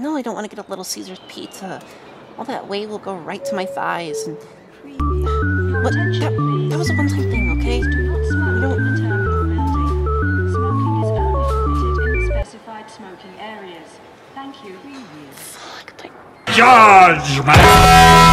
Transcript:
No, I don't want to get a Little Caesars pizza. All that weight will go right to my thighs. And what? That, that was a one-time thing, okay? Do not smoke We don't- in the terminal building. Smoking is only permitted in specified smoking areas. Thank you. Fuck, but Judgment!